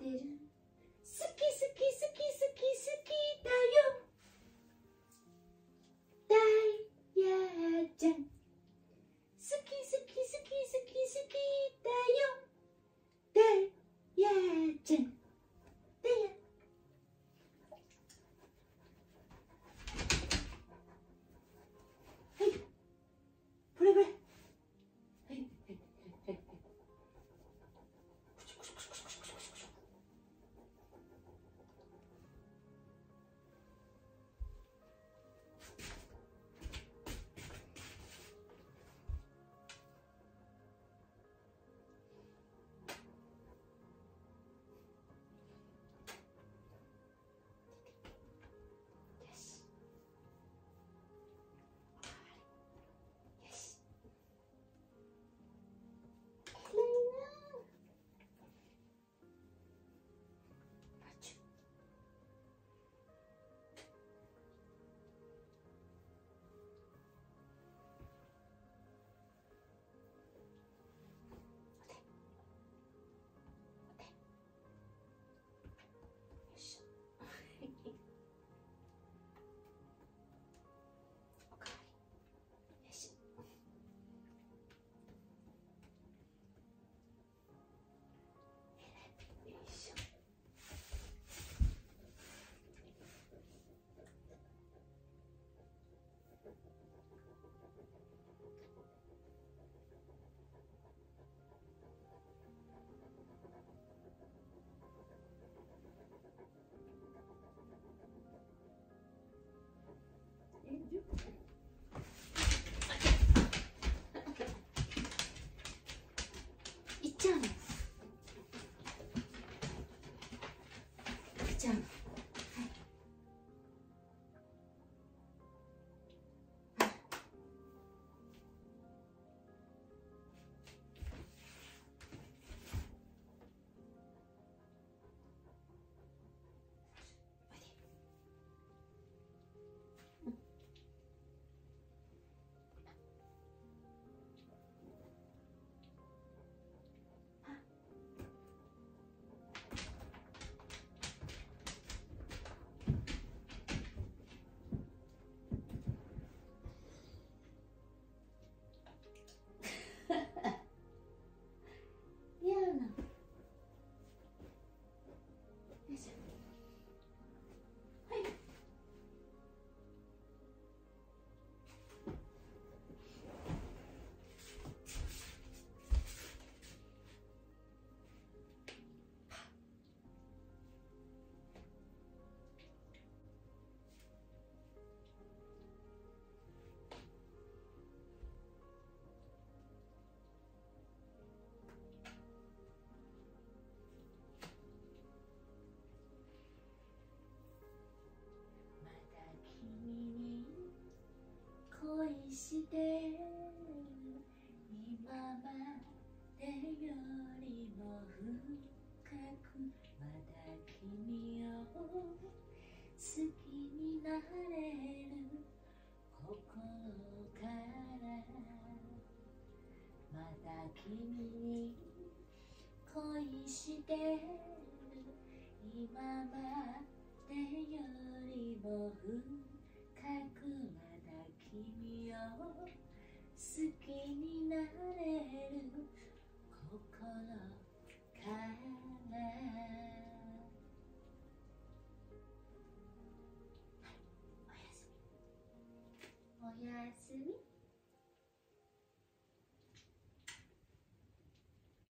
derin. 好きになれる心からまた君に恋してる今までよりも深くまだ君を好きになれる心から。